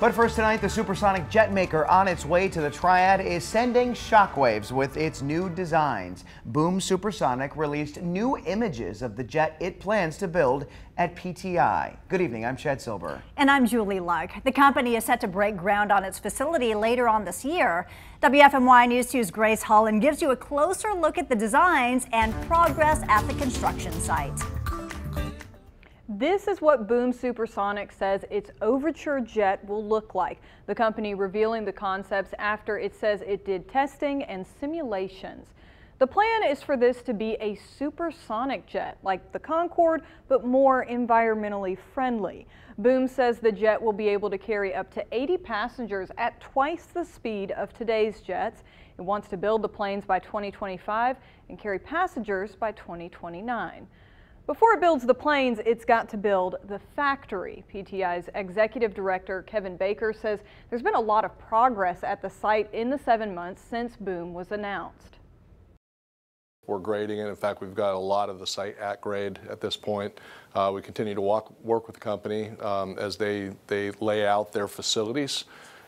But first tonight, the supersonic jet maker on its way to the Triad is sending shockwaves with its new designs. Boom Supersonic released new images of the jet it plans to build at PTI. Good evening, I'm Chad Silver. And I'm Julie Luck. The company is set to break ground on its facility later on this year. WFMY News 2's Grace Holland gives you a closer look at the designs and progress at the construction site. This is what Boom Supersonic says its Overture jet will look like. The company revealing the concepts after it says it did testing and simulations. The plan is for this to be a supersonic jet like the Concorde, but more environmentally friendly. Boom says the jet will be able to carry up to 80 passengers at twice the speed of today's jets. It wants to build the planes by 2025 and carry passengers by 2029. Before it builds the planes, it's got to build the factory. PTI's executive director, Kevin Baker, says there's been a lot of progress at the site in the seven months since Boom was announced. We're grading it. In fact, we've got a lot of the site at grade at this point. Uh, we continue to walk, work with the company um, as they, they lay out their facilities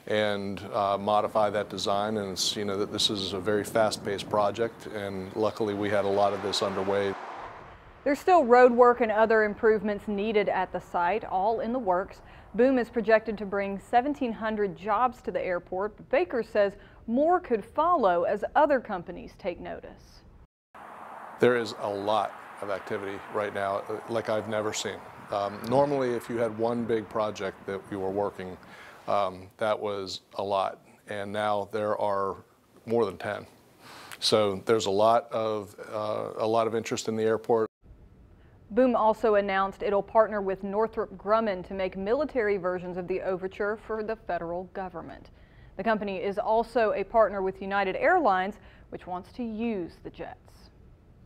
and uh, modify that design. And it's, you know, that this is a very fast-paced project, and luckily we had a lot of this underway. There's still road work and other improvements needed at the site, all in the works. Boom is projected to bring 1,700 jobs to the airport, but Baker says more could follow as other companies take notice. There is a lot of activity right now, uh, like I've never seen. Um, normally, if you had one big project that you were working, um, that was a lot. And now there are more than 10. So there's a lot of, uh, a lot of interest in the airport. Boom also announced it'll partner with Northrop Grumman to make military versions of the Overture for the federal government. The company is also a partner with United Airlines, which wants to use the jets.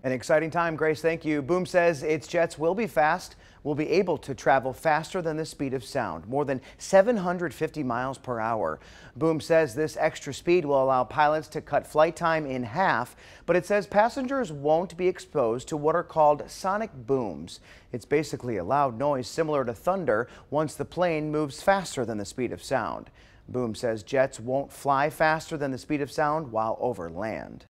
An exciting time, Grace. Thank you. Boom says its jets will be fast, will be able to travel faster than the speed of sound, more than 750 miles per hour. Boom says this extra speed will allow pilots to cut flight time in half, but it says passengers won't be exposed to what are called sonic booms. It's basically a loud noise similar to thunder once the plane moves faster than the speed of sound. Boom says jets won't fly faster than the speed of sound while over land.